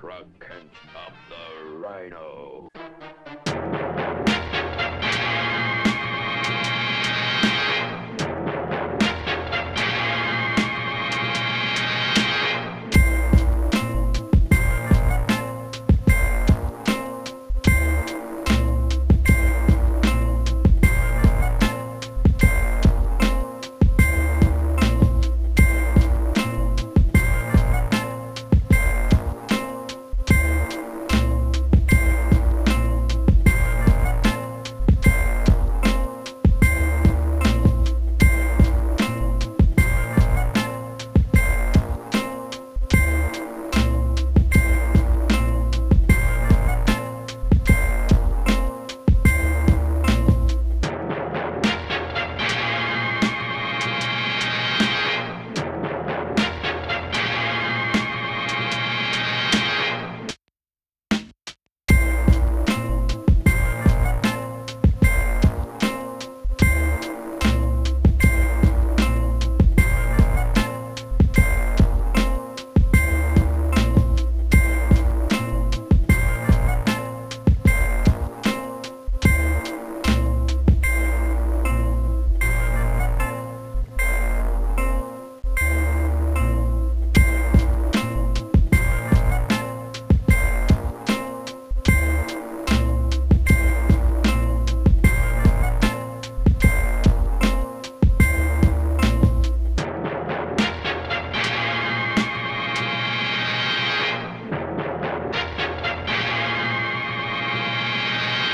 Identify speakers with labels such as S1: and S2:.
S1: truck can stop the rhino.